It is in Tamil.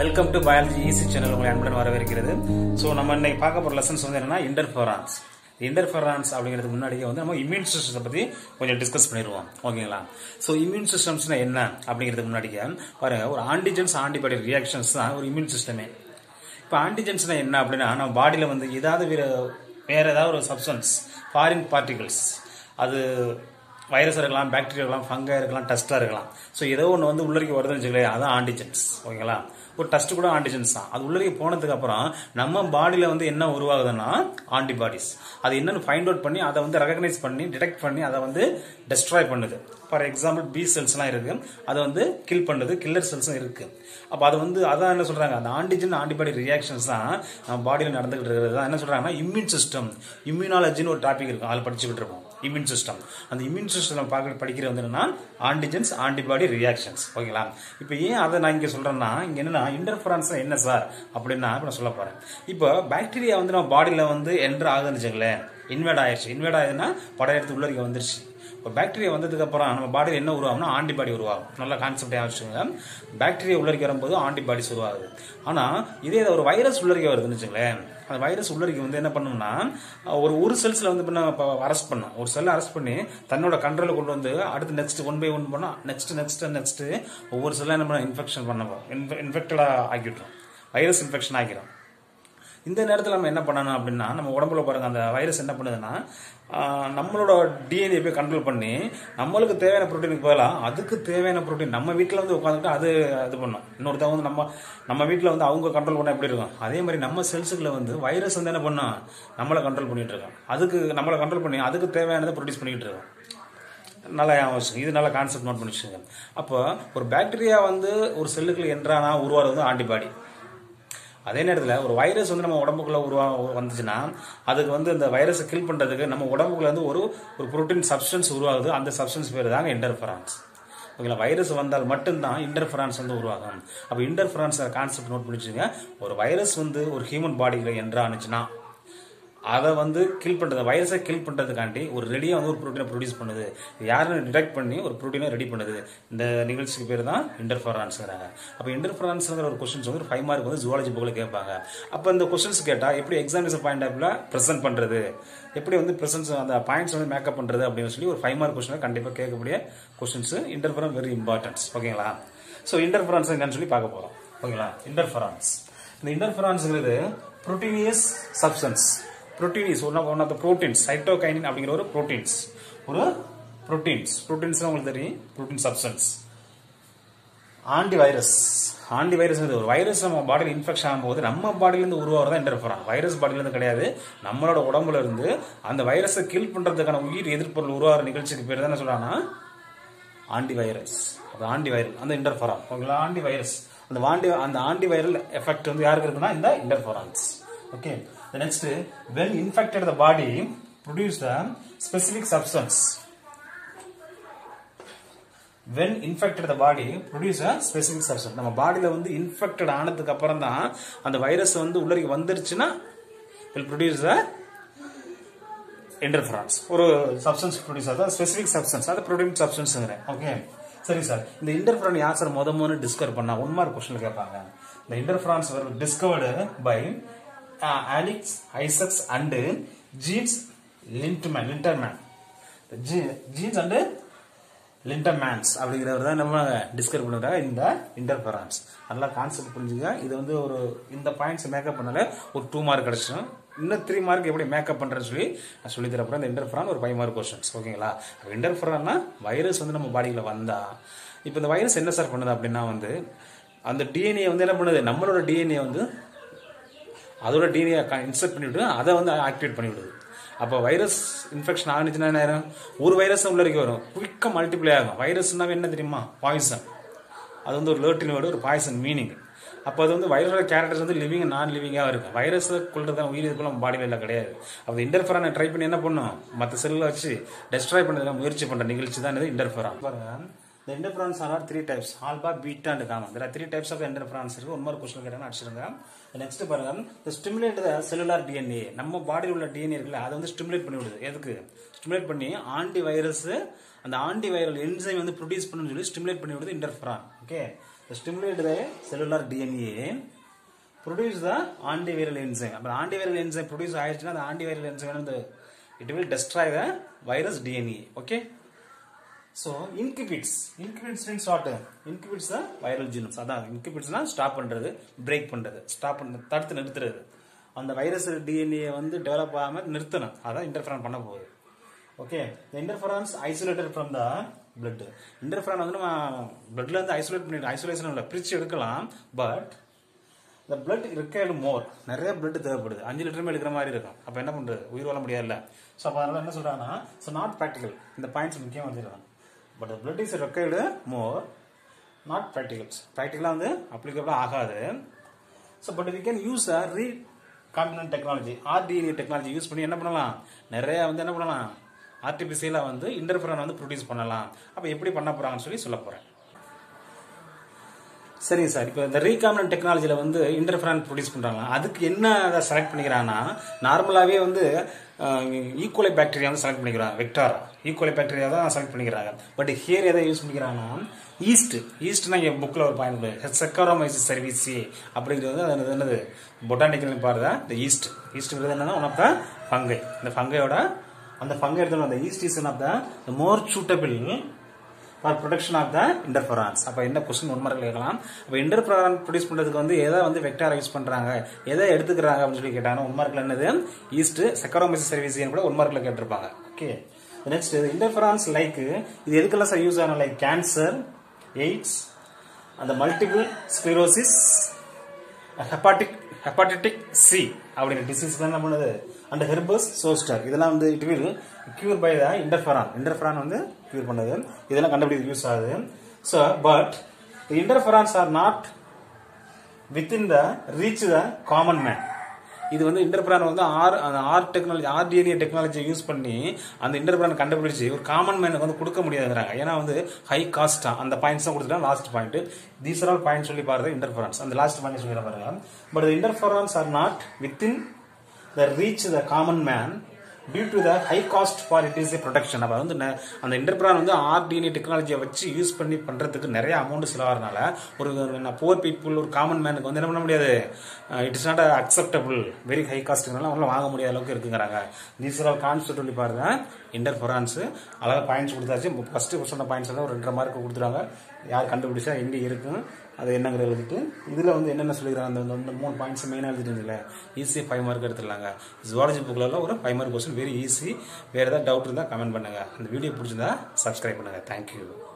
Welcome to biology easy channel உங்களை அன்புடன் வரவேற்கிறது. ஸோ நம்ம இன்னைக்கு பார்க்க போகிற லெசன்ஸ் வந்து என்னன்னா இன்டர்ஃபரான்ஸ் இன்டர்ஃபரான்ஸ் அப்படிங்கிறதுக்கு முன்னாடியே வந்து நம்ம இம்யூன் சிஸ்டத்தை பற்றி கொஞ்சம் டிஸ்கஸ் பண்ணிடுவோம். ஓகேங்களா? ஸோ இம்யூன் சிஸ்டம்ஸ்னா என்ன அப்படிங்கிறதுக்கு முன்னாடியே பாருங்க ஒரு ஆன்டிஜென்ஸ் ஆன்டிபாடி ரியாக்ஷன்ஸ் தான் ஒரு இம்யூன் சிஸ்டமே இப்போ ஆன்டிஜென்ஸ்னா என்ன அப்படின்னா நம்ம பாடியில் வந்து ஏதாவது வேற வேற ஏதாவது ஒரு சப்ஸ்டன்ஸ் ஃபாரின் பார்ட்டிகல்ஸ் அது வைரஸ் இருக்கலாம் பாக்டீரியா இருக்கலாம் ஃபங்கா இருக்கலாம் டஸ்ட்டாக இருக்கலாம். ஸோ ஏதோ ஒன்று வந்து உள்ளரிக்கு வருதுன்னு வச்சுக்கலையே அதான் ஆன்டிஜென்ஸ் ஓகேங்களா? ஒரு டஸ்ட் கூட ஆன்டிஜென்ஸ் தான். அது உள்ளரிக்கு போனதுக்கு அப்புறம் நம்ம பாடியில் வந்து என்ன உருவாகுதுன்னா ஆன்டிபாடிஸ் அது என்னன்னு ஃபைண்ட் அவுட் பண்ணி அதை வந்து ரெகக்னைஸ் பண்ணி டிடெக்ட் பண்ணி அதை வந்து டெஸ்ட்ராய் பண்ணுது. ஃபார் எக்ஸாம்பிள் பி செல்ஸ்லாம் இருக்கு. அதை வந்து கில் பண்ணுது. கில்லர் செல்ஸும் இருக்கு. அப்போ அது வந்து அதான் என்ன சொல்றாங்க? அந்த ஆன்டிஜன் ஆன்டிபாடி ரியாக்ஷன்ஸ் தான் நம்ம பாடியில் நடந்துகிட்டு இருக்கிறது. தான் என்ன சொல்றாங்கன்னா இம்யூன் சிஸ்டம் இம்யூனாலஜின்னு ஒரு டாபிக் இருக்கும். அதில் படிச்சுக்கிட்டு இருப்போம். இம்யூன் சிஸ்டம் அந்த இம்யூன் சிஸ்டம் பார்க்க படிக்கிறது வந்து என்னன்னா ஆன்டிஜென்ஸ் ஆன்டிபாடி ரியாக்ஷன்ஸ் ஓகேங்களா? இப்போ ஏன் அதை நான் இங்கே சொல்கிறேன்னா இங்கே என்னன்னா இன்டர்ஃபரன்ஸ் என்ன சார் அப்படின்னா இப்போ நான் சொல்ல போகிறேன் இப்போ பாக்டீரியா வந்து நம்ம பாடியில் வந்து என்ட்ரு ஆகுதுன்னு வச்சுங்களேன் இன்வேட் ஆயிடுச்சு இன்வேட் ஆகுதுன்னா படையெடுத்து உள்ளரிக்க வந்துருச்சு. இப்போ பாக்டீரியா வந்ததுக்கப்புறம் நம்ம பாடியில் என்ன உருவாகும்னா ஆன்டிபாடி உருவாகும். நல்ல கான்செப்டே வச்சுக்கோங்க. பாக்டீரியா உள்ளரிக்க வரும்போது ஆன்டிபாடிஸ் உருவாகுது. ஆனால் இதே ஒரு வைரஸ் உள்ளரிக்க வருதுன்னு வச்சுங்களேன். அந்த வைரஸ் உள்ளரிக்க வந்து என்ன பண்ணும்னா ஒரு ஒரு செல்ஸில் வந்து பண்ண அரெஸ்ட் பண்ணும். ஒரு செல்லை அரெஸ்ட் பண்ணி தன்னோட கண்ட்ரோலில் கொண்டு வந்து அடுத்து நெக்ஸ்ட் ஒன் பை ஒன் பண்ணால் நெக்ஸ்ட் நெக்ஸ்ட் நெக்ஸ்ட் ஒவ்வொரு செல்லாக என்ன பண்ண இன்ஃபெக்ஷன் பண்ண இன்ஃபெக்டடாக ஆக்கிவிட்டோம் வைரஸ் இன்ஃபெக்ஷன் ஆகிடும் இந்த நேரத்தில் நம்ம என்ன பண்ணணும் அப்படின்னா நம்ம உடம்புல பாருங்க அந்த வைரஸ் என்ன பண்ணுதுன்னா நம்மளோட டிஎன்ஏ போய் கண்ட்ரோல் பண்ணி நம்மளுக்கு தேவையான ப்ரோட்டீனுக்கு பதிலாக அதுக்கு தேவையான ப்ரோட்டீன் நம்ம வீட்டில் வந்து உட்காந்துட்டு அது இது பண்ணும். இன்னொருத்தவங்க வந்து நம்ம நம்ம வீட்டில் வந்து அவங்க கண்ட்ரோல் பண்ணால் எப்படி இருக்கும்? அதே மாதிரி நம்ம செல்ஸுக்குள்ள வந்து வைரஸ் வந்து என்ன பண்ணும்? நம்மளை கண்ட்ரோல் பண்ணிகிட்டு இருக்கோம் அதுக்கு நம்மளை கண்ட்ரோல் பண்ணி அதுக்கு தேவையானதை ப்ரொடியூஸ் பண்ணிகிட்டு இருக்கோம் நல்லா அவசியம் இது நல்ல கான்செப்ட் நோட் பண்ணி வச்சுக்கோங்க. அப்போ ஒரு பாக்டீரியா வந்து ஒரு செல்லுக்குள்ள என்றானா உருவாகிறது ஆன்டிபாடி அதே நேரத்தில் ஒரு வைரஸ் வந்து நம்ம உடம்புக்குள்ள உருவா வந்துச்சுன்னா அதுக்கு வந்து இந்த வைரஸை கில் பண்ணுறதுக்கு நம்ம உடம்புக்குள்ள வந்து ஒரு ஒரு ப்ரோட்டீன் சப்ஸ்டன்ஸ் உருவாகுது. அந்த சப்ஸ்டன்ஸ் பேர் தாங்க இன்டர்ஃபரான்ஸ் ஓகேங்களா? வைரஸ் வந்தால் மட்டும்தான் இன்டர்ஃபரான்ஸ் வந்து உருவாகும். அப்போ இன்டர்ஃபரான்ஸ் கான்செப்ட் நோட் பண்ணிச்சுங்க ஒரு வைரஸ் வந்து ஒரு ஹியூமன் பாடியில் என்ட்ரானுச்சுன்னா அதை வந்து கில் பண்ணுறது வைரஸை கில் பண்ணுறதுக்காண்டி ஒரு ரெடியாக வந்து ஒரு ப்ரோட்டீனை ப்ரொடியூஸ் பண்ணுது. யாருன்னு டிடெக்ட் பண்ணி ஒரு ப்ரோட்டீனை ரெடி பண்ணுது. இந்த நிகழ்ச்சிக்கு பேர் தான் இன்டர்ஃபரான்ஸுங்கிறாங்க அப்போ இன்டர்ஃபரான்ஸுங்கிற ஒரு கொஸ்டின்ஸ் வந்து ஒரு ஃபைவ் மார்க் வந்து ஜுவாலஜி புக்கில் கேட்பாங்க. அப்போ இந்த கொஸ்டின்ஸ் கேட்டால் எப்படி எக்ஸாமினேஷன் பாயிண்ட் ஆஃப்ல ப்ரெசென்ட் பண்ணுறது எப்படி வந்து ப்ரெசன்ஸ் அந்த பாயிண்ட்ஸ் வந்து மேக்கப் பண்ணுறது அப்படின்னு சொல்லி ஒரு ஃபைவ் மார்க் கொஸ்டின் கண்டிப்பாக கேட்கக்கூடிய கொஸ்டின்ஸ் இன்டர்ஃபரன்ஸ் வெரி இம்பார்ட்டன்ஸ் ஓகேங்களா ஸோ இன்டர்ஃபரான்ஸ் என்னன்னு சொல்லி பார்க்க போகிறோம் ஓகேங்களா இன்டர்ஃபரான்ஸ் இந்த இன்டர்ஃபரான்ஸுங்கிறது proteinous substance proteins one one of the proteins cytokinin அப்படிங்கிற ஒரு ப்ரோட்டீன்ஸ் ஒரு ப்ரோட்டீன்ஸ் ப்ரோட்டீன்ஸ் உங்களுக்கு தெரியும்? Protein substance anti virus anti virus ஒரு வைரஸ் நம்ம பாடியில் இன்ஃபெக்ஷன் ஆகும்போது நம்ம பாடியிலேருந்து உருவாகிறதா இன்டர்ஃபரான் வைரஸ் பாடியிலேருந்து கிடையாது. நம்மளோட உடம்புல இருந்து அந்த வைரஸை கில் பண்ணுறதுக்கான உயிர் எதிர்ப்பொருள் உருவாகிற நிகழ்ச்சிக்கு பேர் தான் என்ன சொல்றாங்கன்னா? ஆன்டி வைரஸ் அது ஆன்டி வைரல் அந்த இன்டர்ஃபரான் ஓகேங்களா? ஆன்டி வைரஸ் அந்த ஆண்டி அந்த ஆன்டி வைரல் எஃபெக்ட் வந்து யாருக்கு இருக்குன்னா இந்த interferons okay The next, when infected the body, produce the specific substance. When infected the body, produce a specific substance. நம்ம பாடியில் வந்து இன்ஃபெக்டட் ஆனதுக்கு அப்புறம் தான் அந்த வைரஸ் வந்து உள்ளరికి வந்துருச்சுன்னா will produce a இன்டர்ஃபரன்ஸ் ஒரு சப்ஸ்டன்ஸ் ப்ரொடியூஸ் ஆகுது. ஸ்பெசிபிக் சப்ஸ்டன்ஸ் அது ப்ரோட்டீன் சப்ஸ்டன்ஸ்ங்கிறேன் ஓகே சரி சார் இந்த இன்டர்ஃபரான் யார் சார் முத முதல்ல டிஸ்கவர் பண்ணா? ஒன் மார்க் கொஸ்டின் கேட்பாங்க. இந்த interferons discovered by Alick Isaacs and Jean Lindenmann Lindenmann Jean and Lindenmanns அப்படிங்கிறவர் தான் நம்ம டிஸ்கஸ் பண்ணுறாங்க இந்த இன்டர்ஃபரன்ஸ் நல்லா கான்செப்ட் புரிஞ்சுங்க. இது வந்து ஒரு இந்த பாயிண்ட்ஸ் மேக்கப் பண்ணல. ஒரு டூ மார்க் கிடச்சிடும். இன்னும் த்ரீ மார்க் எப்படி மேக்கப் பண்ணுறேன்னு சொல்லி நான் சொல்லி தரப்போ இந்த இன்டர்ஃபரான் ஒரு ஃபைவ் மார்க் கொஸ்டின்ஸ் ஓகேங்களா? இன்டர்ஃபரான்னா வைரஸ் வந்து நம்ம பாடியில் வந்தா இப்போ இந்த வைரஸ் என்ன சார் பண்ணுது அப்படின்னா வந்து அந்த டிஎன்ஏ வந்து என்ன பண்ணுது? நம்மளோட டிஎன்ஏ வந்து அதோட டிஎன்ஏ பண்ணி பண்ணிவிட்டு அதை வந்து ஆக்டிவேட் பண்ணிவிடுது அப்போ வைரஸ் இன்ஃபெக்ஷன் ஆனிச்சுன்னா என்ன ஆயிரும்? ஒரு வைரஸ் உள்ள வரைக்கும் வரும். குயிக்காக மல்டிப்ளை ஆகும். வைரஸ்னாவே என்ன தெரியுமா? பாய்சன் அது வந்து ஒரு லேர்ட்டின் வேர்டு ஒரு பாய்சன் மீனிங் அப்போ அது வந்து வைரஸோட கேரக்டர்ஸ் வந்து லிவிங் நான் லிவிங்காக இருக்கும். வைரஸ் கொள்றதுக்கான உயிர் இதுக்குள்ள நம்ம பாடியில் இல்லை கிடையாது. அப்போ இன்டர்ஃபரானை ட்ரை பண்ணி என்ன பண்ணும்? மற்ற செல்லில் வச்சு டெஸ்ட்ராய் பண்ணதெல்லாம் முயற்சி பண்ணுற நிகழ்ச்சி தான் இது இன்டர்ஃபரான் பாருங்கள் The interferons are three types. Alpha, beta and gamma. There are three types of interferons இருக்கு ஒரு மாதிரி கொஸ்டின் கேட்டாங்க அடிச்சிருங்க நெக்ஸ்ட் பாருங்க. The stimulate the cellular DNA நம்ம பாடியில் உள்ள டிஎன்ஏ இருக்குல்ல அதை வந்து ஸ்டிமுலேட் பண்ணி விடுது. எதுக்கு? ஸ்டிமுலேட் பண்ணி ஆன்டி வைரஸ் அந்த ஆன்டிவைரல் என்சைம் வந்து ப்ரொடியூஸ் பண்ணணும்னு சொல்லி ஸ்டிமுலேட் பண்ணி விடுது interferon okay stimulate the cellular DNA produce the antiviral enzyme அப்போ ஆன்டிவைரல் என்சைம் ப்ரொடியூஸ் ஆயிடுச்சுன்னா அந்த ஆன்டிவைரல் என்சைம் வந்து it will destroy the virus DNA okay so inhibits inhibits means inhibits தான் வைரல் ஜீனம்ஸ் அதான் இன்கிபிட்ஸ்னா ஸ்டாப் பண்ணுறது பிரேக் பண்ணுறது ஸ்டாப் பண்ண தடுத்து நிறுத்துறது. அந்த வைரஸ் டிஎன்ஏ வந்து டெவலப் ஆகாமல் நிறுத்தணும். அதான் இன்டர்ஃபரன் பண்ண போகுது. ஓகே இந்த interferons isolated from the blood interferon வந்து நம்ம பிளட்ல இருந்து ஐசோலேட் பண்ணி ஐசோலேஷன் இல்லை பிரித்து எடுக்கலாம். பட் இந்த பிளட் ரிக்கையர்டு மோர் நிறைய பிளட் தேவைப்படுது. அஞ்சு லிட்டருமே எடுக்கிற மாதிரி இருக்கும். அப்போ என்ன பண்ணுறது உயிர் வாழ முடியாதுல்ல. ஸோ அப்போ அதனால என்ன சொல்கிறாங்கன்னா ஸோ நாட் ப்ராக்டிக்கல் இந்த பாயிண்ட்ஸ் முக்கியமாக வந்துடுறாங்க but blood is required more not practicals ப்ராக்டிக்கலாக வந்து அப்ளிகபிளாக ஆகாது. So but we can use a recombinant technology rDNA technology use பண்ணி என்ன பண்ணலாம்? நிறையா வந்து என்ன பண்ணலாம்? ஆர்டிபிசியலாக வந்து இன்டர்ஃபரன் வந்து ப்ரொடியூஸ் பண்ணலாம். அப்போ எப்படி பண்ண போகிறாங்கன்னு சொல்லி சொல்ல போகிறேன் சரிங்க சார். இப்போ இந்த ரீகாமினன்ட் டெக்னாலஜியில் வந்து இன்டர்ஃபரான் ப்ரொடியூஸ் பண்ணுறாங்க அதுக்கு என்ன அதை செலக்ட் பண்ணிக்கிறாங்கன்னா நார்மலாகவே வந்து ஈக்குவலை பாக்டீரியா வந்து செலக்ட் பண்ணிக்கிறான் வெக்டாரா ஈக்குவலை பேக்டீரியா தான் செலக்ட் பண்ணிக்கிறாங்க. பட் ஹியர் எதை யூஸ் பண்ணிக்கிறாங்கன்னா ஈஸ்ட் ஈஸ்ட்னா இங்கே புக்கில் ஒரு பாயிண்ட் செக்கரோமைசிஸ் சர்வீஸ் அப்படிங்கிறது வந்து அது என்னது பொட்டானிக்கல் பாருதான் இந்த ஈஸ்ட் ஈஸ்ட்ங்கிறது என்னன்னா ஒன் ஆஃப் த ஃபங்கை இந்த ஃபங்கையோட அந்த ஃபங்கை எடுத்து அந்த yeast is one of the more suitable for production of the interferons அப்போ என்ன கொஸ்டின் உண்மைகள் கேட்கலாம். அப்போ இன்டர்ஃபரான் ப்ரொடியூஸ் பண்ணுறதுக்கு வந்து எதை வந்து வெக்டார் யூஸ் பண்ணுறாங்க எதை எடுத்துக்கிறாங்க அப்படின்னு சொல்லி கேட்டாங்கன்னா ஒன் என்னது? ஈஸ்ட் செக்கரோமைசிஸ் சர்வீஸ் கூட உன்மார்க்கில் கேட்டிருப்பாங்க. ஓகே நெக்ஸ்ட் இன்டர்ஃபரான்ஸ் லைக் இது எதுக்கெல்லாம் சார் யூஸ் ஆகணும் லைக் கேன்சர் எய்ட்ஸ் அந்த multiple sclerosis hepatic hepatic C அப்படிங்கிற டிசீஸ் என்ன பண்ணுது அந்த ஹெர்பஸ் சோஸ்டர் இதெல்லாம் வந்து it will cure by the interferon interferon வந்து கியூர் பண்ணுது. இதெல்லாம் கண்டுபிடிக்க யூஸ் ஆகுது. So but interferons are not within the reach the common man இது வந்து இன்டர்பிரான் வந்து ஆர் அந்த ஆர் டெக்னாலஜி ஆர்டிஎன்ஏ டெக்னாலஜியை யூஸ் பண்ணி அந்த இன்டர்பிரான் கண்டுபிடிச்சு ஒரு காமன் மேனுக்கு வந்து கொடுக்க முடியாதுங்கிறாங்க. ஏன்னா வந்து ஹை காஸ்டா அந்த பாயிண்ட்ஸ் தான் கொடுத்துட்டா last point these are all point சொல்லி பாருங்க இன்டர்ஃபரன்ஸ் அந்த லாஸ்ட் பாயிண்ட் சொல்லி பாருங்க. But interferons are not within the reach the common man due to the high cost for it is production அப்போ வந்து அந்த இன்டர்பிரான் வந்து ஆர்டிஎன்ஏ டெக்னாலஜியை வச்சு யூஸ் பண்ணி பண்ணுறதுக்கு நிறைய அமௌண்ட் செலவாகிறனால ஒரு போர் பீப்புள் ஒரு காமன் மேனுக்கு வந்து என்ன பண்ண முடியாது? It is not acceptable very high காஸ்ட்னால அவங்களால வாங்க முடியாத அளவுக்கு இருக்குங்கிறாங்க. தீஸ் ஆர் கான்செப்ட் சொல்லி பாருங்க இன்டர்ஃபரான்ஸ் அழகாக பாயிண்ட்ஸ் கொடுத்தாச்சு. ஃபஸ்ட்டு சொன்ன பாயிண்ட்ஸ் எல்லாம் ஒரு ரெண்டரை மார்க் கொடுத்துருவாங்க யார் கண்டுபிடிச்சா எங்கே இருக்கும் அது என்னங்கிறத எழுதிட்டு இதில் வந்து என்னென்ன சொல்லிக்கிறாங்க அந்த இந்த மூணு பாயிண்ட்ஸ் மெயினாக எழுதிட்டு ஈஸியாக ஃபைவ் மார்க் எடுத்துடலாங்க. ஜுவாலஜி புக்கிலலாம் ஒரு five mark question very easy வேறு ஏதாவது டவுட் இருந்தால் கமெண்ட் பண்ணுங்கள் அந்த வீடியோ பிடிச்சிருந்தா சப்ஸ்கிரைப் பண்ணுங்கள் தேங்க்யூ